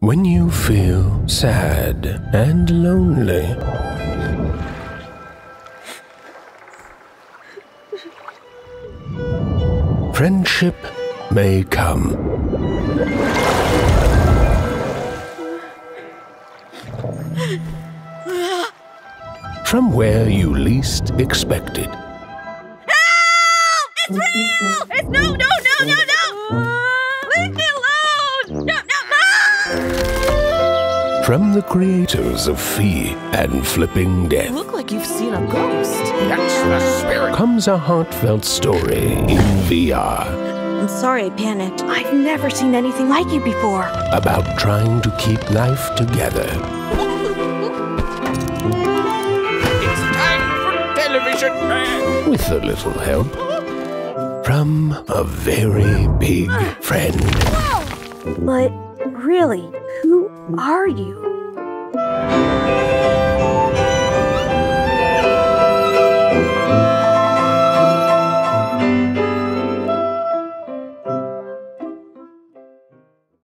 When you feel sad and lonely, friendship may come. From where you least expected. it. It's real! It's no, no, no, no, no! From the creators of Fe and Flipping Death You Look like you've seen a ghost. That's the spirit. comes a heartfelt story in VR I'm sorry I panicked. I've never seen anything like you before. about trying to keep life together. It's time for television man. with a little help from a very big friend. But really, who are you?